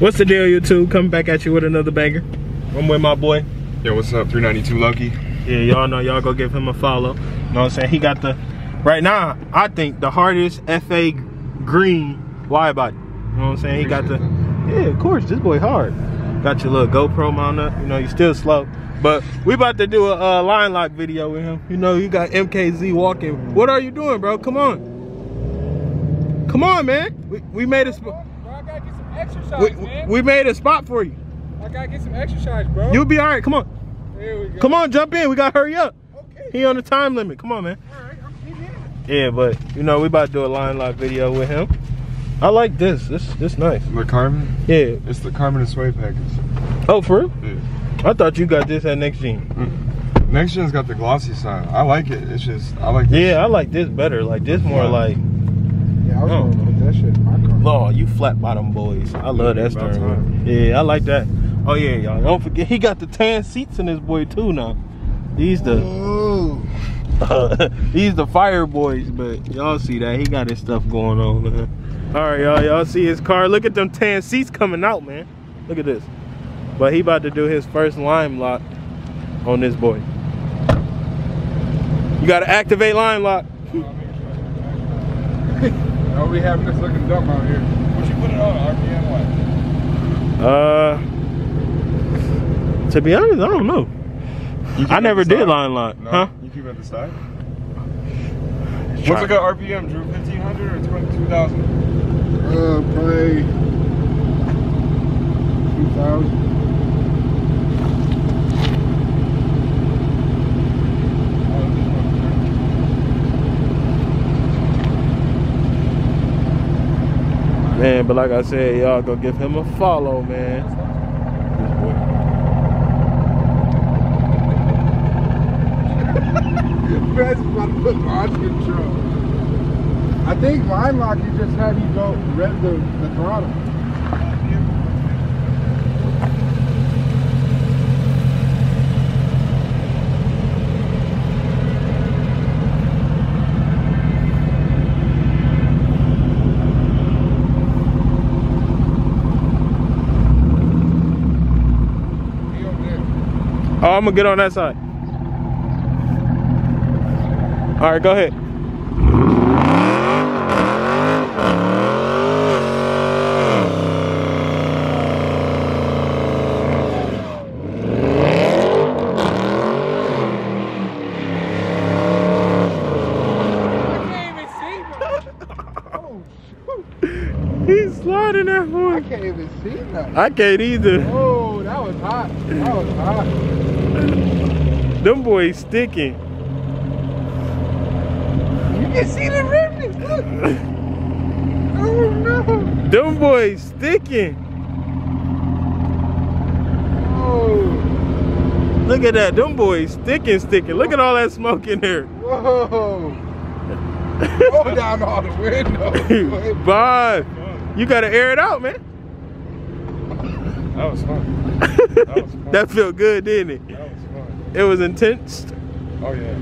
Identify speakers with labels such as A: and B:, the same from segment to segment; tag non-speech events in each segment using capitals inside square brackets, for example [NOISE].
A: What's the deal, YouTube? Coming back at you with another banger. I'm with my boy.
B: Yo, what's up? 392 Loki.
A: Yeah, y'all know y'all go give him a follow. You know what I'm saying? He got the right now, I think the hardest FA green wide body. You know what I'm saying? He got the Yeah, of course, this boy hard. Got your little GoPro mount up, you know, you still slow. But we about to do a uh, line lock video with him. You know, you got MKZ walking. What are you doing, bro? Come on. Come on, man. We, we made a spot.
C: I gotta get some exercise,
A: We,
C: man.
A: we made a spot for you.
C: I gotta get some exercise, bro.
A: You'll be all right. Come on.
C: There we go.
A: Come on, jump in. We got to hurry up.
C: Okay.
A: He on the time limit. Come on, man.
C: All right, I'm in.
A: Yeah, but you know, we about to do a line lock video with him. I like this. This this nice.
B: The Carbon?
A: Yeah.
B: It's the Carbon and Suede package.
A: Oh, for real?
B: Yeah.
A: I thought you got this at Next Gen. Mm.
B: Next gen's got the glossy side. I like it. It's just, I like this.
A: Yeah, I like this better. Like this more like,
C: Yeah, I was
A: Oh.
C: gonna put that shit in my car.
A: oh, you flat bottom boys. I love that steering wheel. Yeah, I like that. Oh yeah, y'all. Don't forget he got the tan seats in this boy too now. These the [LAUGHS] these the fire boys, but y'all see that he got his stuff going on, man. All right, y'all, y'all see his car. Look at them tan seats coming out, man. Look at this. But he about to do his first line lock on this boy. You gotta activate line lock.
C: Oh, we having this looking dumb out here.
B: What you put it on? RPM what?
A: Uh, to be honest, I don't know. I never did
B: side?
A: line lock,
B: No?
A: huh?
B: You keep it at the side?
A: Try
B: What's a
A: it.
B: good RPM, Drew? 1500 or 22,000?
C: Uh, probably 2000.
A: Man, but like I said, y'all go give him a follow, man. [LAUGHS]
C: I think line lock, you just have you go rev the, the throttle.
A: Oh, I'm gonna get on that side. All right, go ahead.
C: I can't even see, bro. Oh, shoot.
A: He's sliding that
C: I can't even see nothing.
A: I can't either.
C: Oh, that was hot. That was hot.
A: Them boys sticking.
C: You can see the remnants. Look. Oh no.
A: Them boys sticking.
C: Oh.
A: Look at that. Them boys sticking, sticking. Look at all that smoke in there.
C: Whoa. Roll down all the windows. [LAUGHS]
A: Bye. You gotta air it out, man.
B: That was fun. Fun. [LAUGHS]
A: that felt good, didn't it?
B: That was fun.
A: It was intense.
B: Oh, yeah.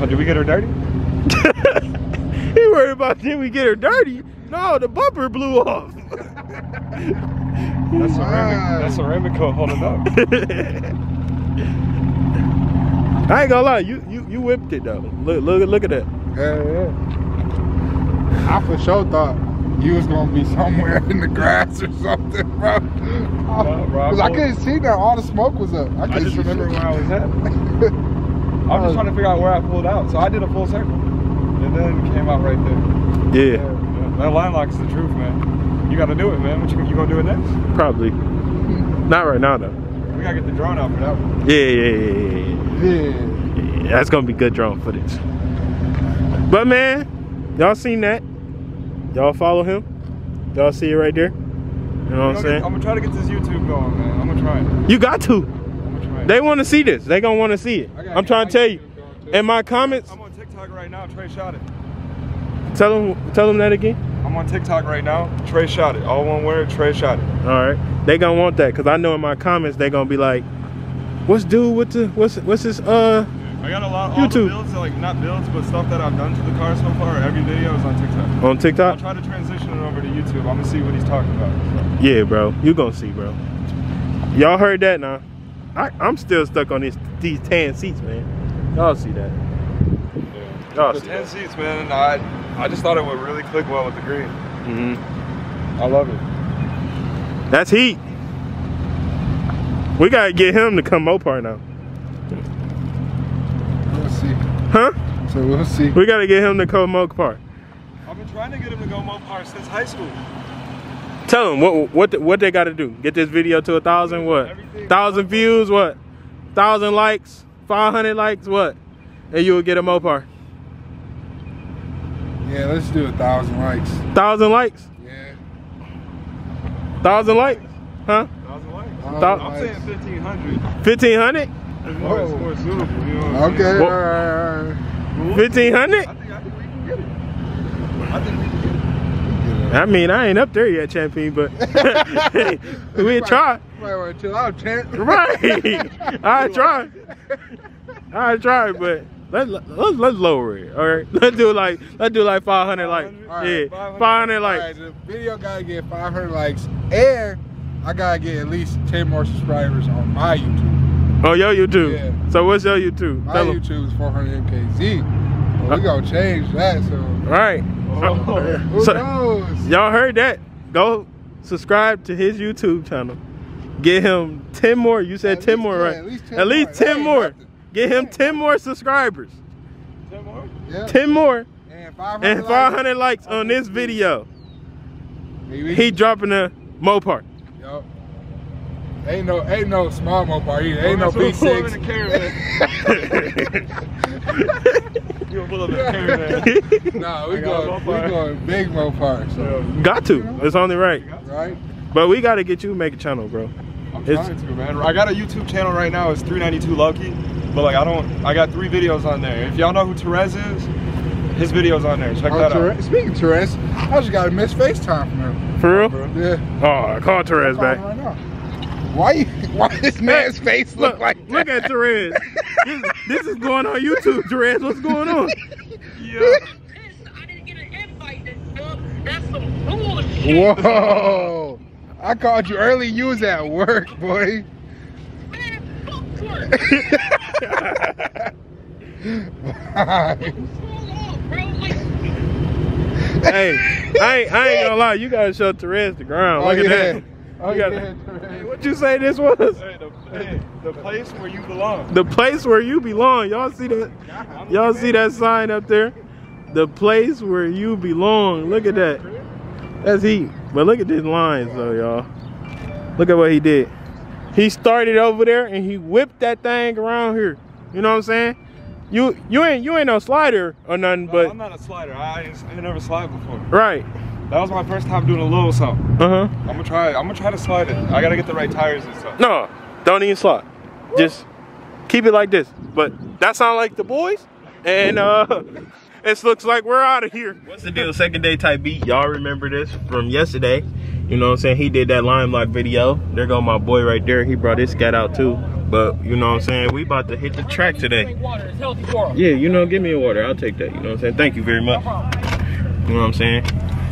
B: Oh, did we get her dirty? [LAUGHS]
A: he worried about did we get her dirty? No, the bumper blew off.
B: That's ceramic. That's ceramic coat holding up. [LAUGHS]
A: I ain't gonna lie, you you you whipped it though. Look look look at that.
C: Yeah, yeah. I for sure thought you was gonna be somewhere in the grass or something, bro.
B: bro,
C: Cause I
B: I
C: couldn't see that. All the smoke was up. I,
B: I
C: couldn't
B: just
C: see
B: remember
C: shit.
B: where I was at. [LAUGHS] I'm just oh. trying to figure out where I pulled out. So I did a full circle. And then it came out right there.
A: Yeah,
B: Yeah, that line lock's the truth, man. You gotta do it, man. What you, you gonna do it next?
A: probably. Not right now though.
B: We gotta get the drone out for that one.
A: Yeah, yeah, yeah, yeah, yeah.
C: Yeah.
A: yeah. That's gonna be good drone footage. But man, y'all seen that? Y'all follow him? Y'all see it right there? You know what I'm saying?
B: I'm gonna try to get this YouTube going, man. I'm gonna try it.
A: You got to.
B: I'm gonna try it.
A: They want to see this. They gonna want to see it. I'm trying to tell you.
B: YouTube going, too.
A: In my comments,
B: I'm on TikTok right now. Trey shot it.
A: tell them tell them that again.
B: I'm on TikTok right now. Trey shot it. All one word. Trey shot it.
A: All right. They gonna want that because I know in my comments they gonna be like, "What's dude? What's the what's what's this? Uh,
B: I got a lot. All
A: YouTube.
B: builds, like not builds, but stuff that I've done to the car so far. Every video is on TikTok.
A: on
B: I'll
A: TikTok?
B: try to transition it over to YouTube. I'm gonna see what he's talking about.
A: Yeah, bro. You gonna see, bro. Y'all heard that now? I, I'm still stuck on these these tan seats, man. Y'all see that? Y'all
B: The
A: see
B: 10
A: that?
B: seats, man. I I just thought it would really click well with the green.
A: Mm hmm
B: I love it.
A: That's heat. We gotta get him to come Mopar now.
C: We'll see.
A: Huh?
C: So we'll see.
A: We gotta get him to come Mopar.
B: I've been trying to get him to go Mopar since high school.
A: Tell him what what the- what they gotta do. Get this video to a thousand what?
B: Everything.
A: Thousand views what? Thousand likes? Five hundred likes what? And you will get a Mopar.
C: Yeah, let's do a thousand likes.
A: Thousand likes?
C: Yeah.
A: Thousand likes? Huh?
B: Thousand likes.
C: thousand
A: Thou-
B: I'm
C: likes.
B: saying 1500.
A: Fifteen hundred?
B: It's more, it's more suitable, you know
C: Okay,
B: saying?
C: all right, all right.
A: Fifteen hundred?
B: I think, I think we can get it. I think we can get it.
A: I mean, I ain't up there yet, champion, but [LAUGHS] [LAUGHS] we try.
C: Might want to chill out, champ.
A: Right. [LAUGHS] I try. I try, but let's let's let's lower it. All right. Let's do like let's do like 500 like
C: All right,
A: yeah,
B: 500.
A: 500
C: All
A: likes.
C: right, the video gotta get 500 likes, and I gotta get at least 10 more subscribers on my YouTube.
A: Oh, yo YouTube.
C: Yeah.
A: So what's your YouTube?
C: My
A: Tell 'em.
C: YouTube is 400 MKZ. But we uh, gonna change that, so
A: All right.
C: Oh, oh, who
A: So-
C: knows?
A: Y'all heard that? Go subscribe to his YouTube channel. Get him 10 more. You said
C: At
A: 10
C: least-
A: more,
C: yeah,
A: right?
C: at least 10
A: At least
C: more.
A: 10 more.
C: nothing.
A: Get him 10 more subscribers.
B: Ten more?
C: Yeah.
A: 10 more
C: And 500
A: and 500 likes on this video.
C: Maybe.
A: He dropping a Mopar.
C: Yup. Ain't no, ain't no small Mopar either. Ain't no
B: That's what we'll pull up in
C: B6.
B: a caravan. You gonna pull up in a caravan.
C: Nah, we
B: I
C: going, we
B: Mopar.
C: going big Mopar. So,
A: Got to. It's only right.
C: right?
A: But we gotta get you make a channel, bro.
B: I'm
A: It's-
B: trying to, man. I got a YouTube channel right now. It's 392 Lucky, but like I don't. I got three videos on there. If y'all know who Therese is, his video's on there. Check
C: Oh,
B: that
C: Therese-
B: out.
C: Speaking of Therese, I just got a missed FaceTime from him.
A: For real?
B: Bro.
C: Yeah.
A: Oh, call Therese
C: Call him
A: back.
C: Right now. Why you, [LAUGHS] why this man's face look,
A: Look,
C: like
A: look at Therese. this, this is going on YouTube, Therese. What's going on?
B: Yeah.
D: I didn't get an invite. That's some bullshit.
C: Whoa. I called you early. You was at work, boy.
D: Man, fuck work.
C: Why?
D: Scroll off, bro. Like,
A: hey, I ain't, I ain't gonna lie. You gotta show Therese the ground.
C: Oh,
A: Look
C: yeah.
A: at that.
C: Oh,
A: You gotta- [LAUGHS]
C: Therese.
A: What you say this was?
B: Hey, the, hey, the place where you belong.
A: The place where you belong. Y'all see that? Y'all see that sign up there? The place where you belong. Look at that. That's heat. But look at these lines though, y'all. Look at what he did. He started over there and he whipped that thing around here. You know what I'm saying? You you ain't you ain't no slider or nothing,
B: No,
A: but
B: I'm not a slider. I I never slide before.
A: right.
B: That was my first time doing a little something.
A: Uh huh.
B: I'm gonna try. I'm gonna try to slide it. I gotta get the right tires and stuff.
A: No, don't even slide. Just keep it like this. But that sound like the boys, and uh, [LAUGHS] it looks like we're out of here. What's the deal? Second day type beat. Y'all remember this from yesterday? You know what I'm saying? He did that line lock video. There go my boy right there. He brought his scat out too. But you know what I'm saying? We about to hit the track today.
D: water. It's healthy for us.
A: Yeah, you know, give me a water. I'll take that. You know what I'm saying? Thank you very much. You know what I'm saying?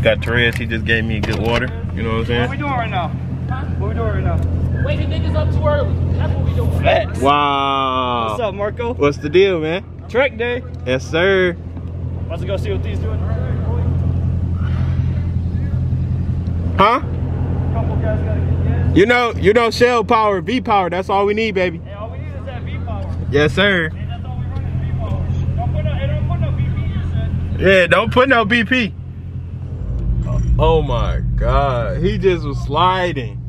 A: Got Therese. He just gave me good water. You know what I'm saying?
B: What we doing right now? What we doing right now?
D: Waking niggas up too early. That's what we doing.
E: Facts.
A: Wow.
E: What's up, Marco?
A: What's the deal, man?
E: Track day.
A: Yes, sir.
E: About to go see what these doing.
A: Huh?
E: Couple guys gotta get gas.
A: You know, you know, shell power, V power. That's all we need, baby.
E: Hey, all we need is that V power.
A: Yes, sir.
E: Hey, that's all we run is V power. Don't put no, hey, don't put no BP in your shit.
A: Yeah, don't put no BP. Oh my God, he just was sliding.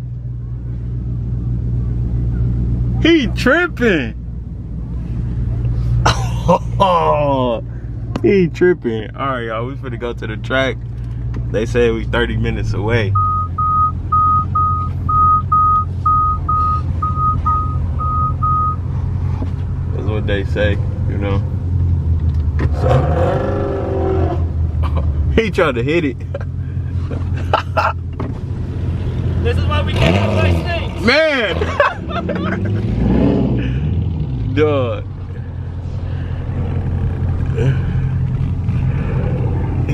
A: He tripping. [LAUGHS] He tripping. All right, y'all, we finna go to the track. They say we 30 minutes away. That's what they say, you know. So [LAUGHS] he tried to hit it. [LAUGHS]
E: This is why we can't do nice things.
A: Man! [LAUGHS] Dude.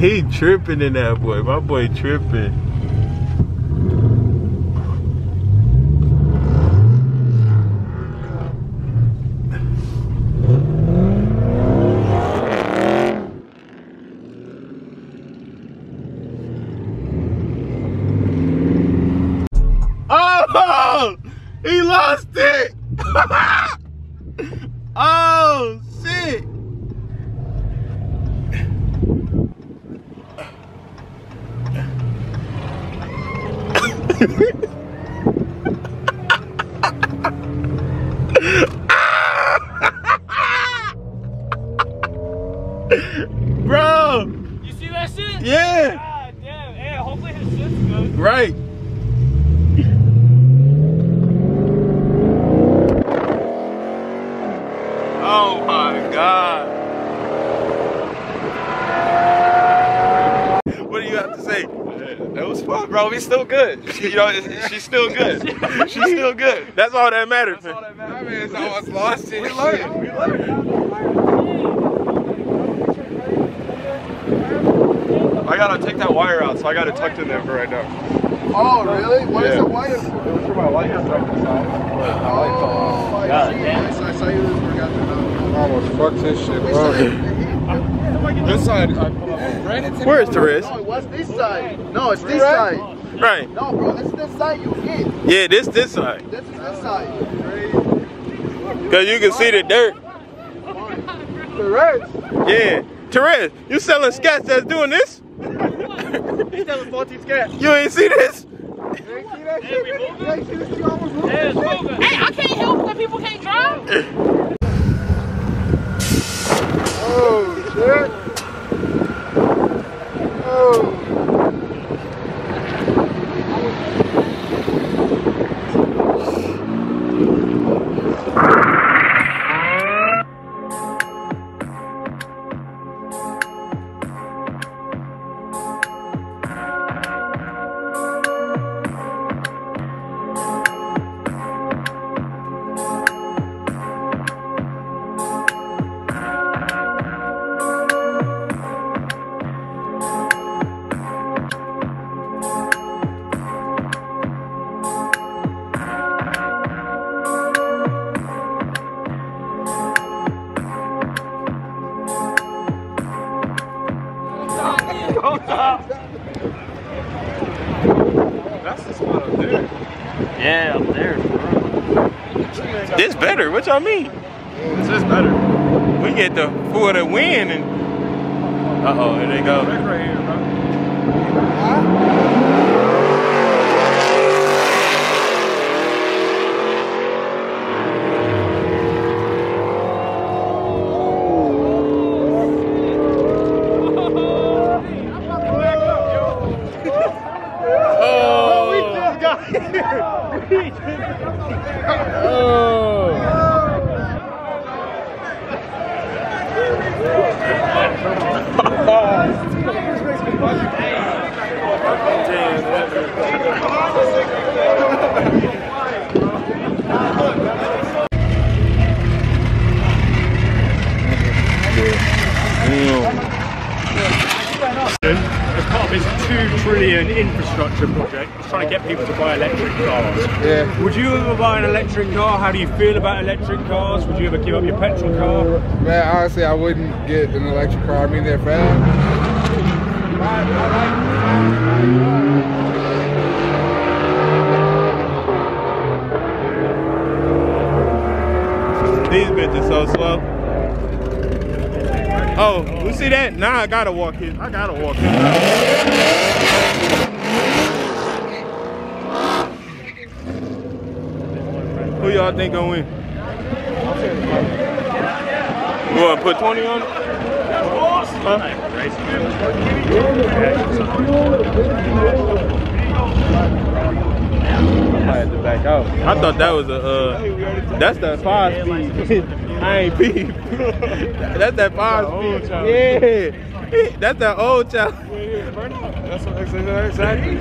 A: He tripping in that boy. My boy tripping. Oh! He lost it! oh, shit! Bro!
E: You see that shit?
A: Yeah!
E: God damn. Hey, hopefully his shit's good.
A: Right. Oh my god. What do you have to say?
B: It was fun, bro. We still good. You know, she's still good. She's still good.
A: That's all that matters.
B: That's all that
C: I
B: matters.
C: mean, it's almost lost it.
B: We learned. We learned. Gotta take that wire out, so I got it tucked in there for right now.
C: Oh, really? What is
B: Yeah.
C: the wire for?
B: It was for my light stuff inside.
C: Oh, I
E: God
C: see.
E: damn.
C: So I saw you forgot to know. Almost fucked his shit, bro. [LAUGHS]
B: This side, I pull up. Brandon, take
A: Where's
B: it.
A: Therese?
C: No, it was this side. No, it's this
B: Right?
C: side.
A: Right.
C: No, bro, this is this side you hit.
A: Yeah, this this side.
C: This is this side.
A: Cause you can see the dirt.
C: The rest.
A: Yeah. Therese, you selling scats that's doing this?
B: He's selling 14 scats.
A: You ain't see this?
C: You ain't see that shit? You ain't see this shit?
E: Hey, it's moving.
D: Hey, I can't help that people can't drive.
A: This better. What y'all mean?
B: This is better.
A: We get the for the win and uh oh, here they go.
F: As part of his two trillion infrastructure project, he's trying to get people to buy electric cars.
C: Yeah.
F: Would you ever buy an electric car? How do you feel about electric cars? Would you ever give up your petrol car?
C: Man, honestly, I wouldn't get an electric car. I mean, they're fast.
A: These bitches so slow. Oh, you see that? Now I gotta walk in. I gotta walk in. Who y'all think gonna win? You wanna put 20 on it? Huh? I thought that was a, uh, that's that five speed. [LAUGHS] I ain't peep. that's that five speed. Yeah. That's that old child.
B: That's what exactly.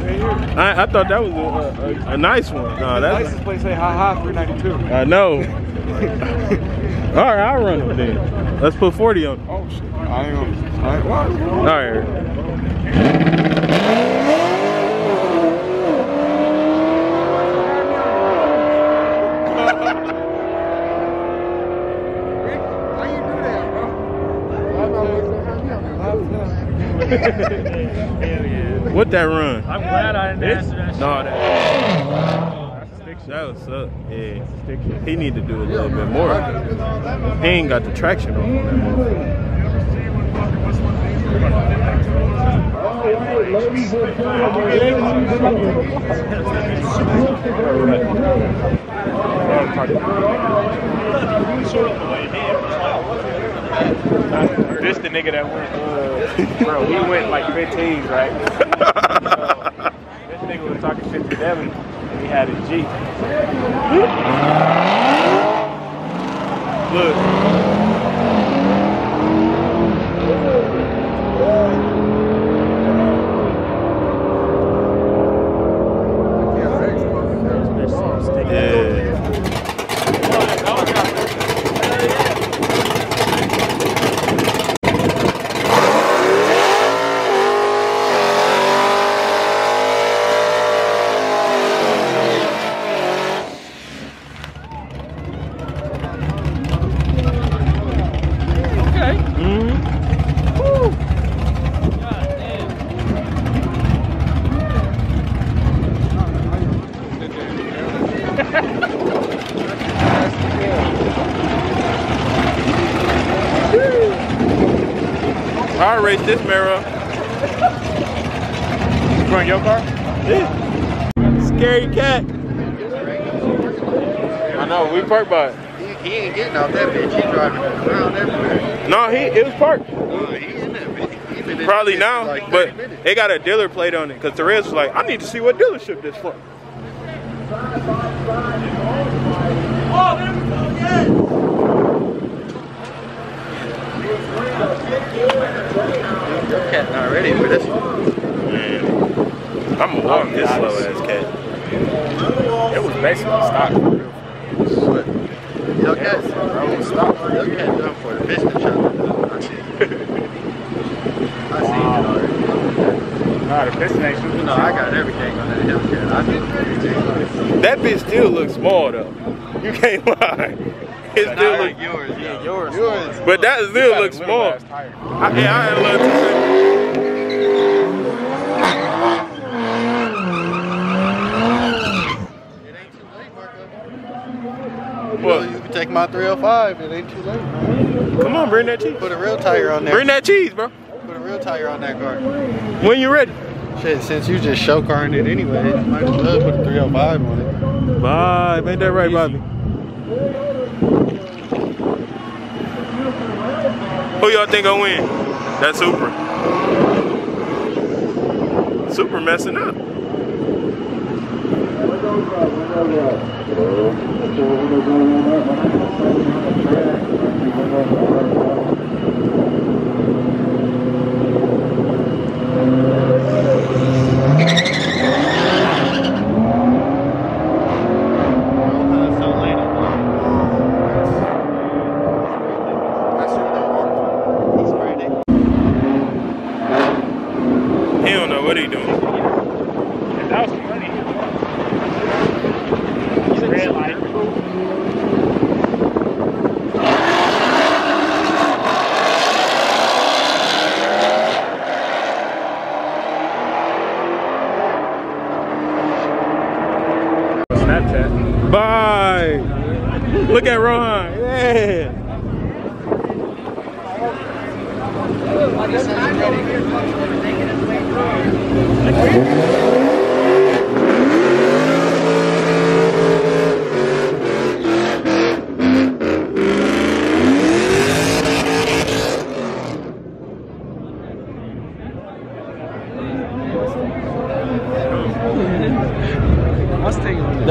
A: I, I thought that was a, a, a nice one. No, that's
B: License plate say ha ha 392.
A: I know. [LAUGHS] All right, I'll run it then. Let's put 40 on. it.
B: Oh shit. I ain't gonna. I ain't, what?
A: All right.
E: Why you do that, bro? Why am I wasting time?
A: What that run?
F: I'm glad I didn't answer that.
A: No, that,
F: stick shit.
A: that was up. Yeah. He need to do a little bit more. He ain't got the traction on that motherfucker.
F: This the nigga that went, uh, bro, he went like 15s, right? This nigga was talking shit to Devin. and He had his Jeep.
A: Look. Yeah. I'll race this mirror.
F: You run your car?
A: Yeah. Scary cat. I know, we parked by it.
E: He, he ain't getting off that bitch. He driving around everywhere.
A: No, he it was parked.
E: Uh, he in that bitch. He been in
A: Probably
E: that
A: now,
E: like
A: but
E: minutes.
A: they got a dealer plate on it because Therese was like, I need to see what dealership this from.
E: Your cat ready for this one.
A: Man, I'm gonna walk this slow ass cat.
F: It was basically stock.
E: What? Your cat, your cat done for the business shop. I see it. I seen it already.
F: Nah, the piston ain't shooting.
E: You know, I got everything on that Hellcat. I did everything.
A: That bitch still looks small though. You can't lie. It still look,
E: yours, yeah, yours. Yours.
A: but that still looks small. I, yeah, I had a little too
E: It ain't too late, Marco. Take my 305. It ain't too late, man.
A: Come on, bring that cheese.
E: Put a real tire on there.
A: Bring that cheese, bro.
E: Put a real tire on that car.
A: When you ready.
E: Shit, since you just show carring it anyway, might as well put a 305 on it.
A: Bye. Ain't that right, Bobby? Who y'all think gonna win? That Super. Super messing up.
E: He's ready.
A: He don't know what he doing.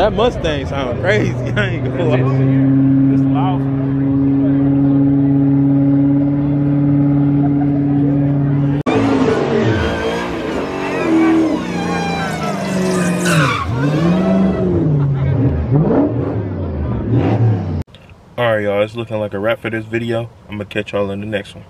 F: that
A: Mustang sound crazy. [LAUGHS] I ain't gonna lie.
F: It's loud.
A: Alright y'all, it's looking like a wrap for this video. I'm gonna catch y'all in the next one.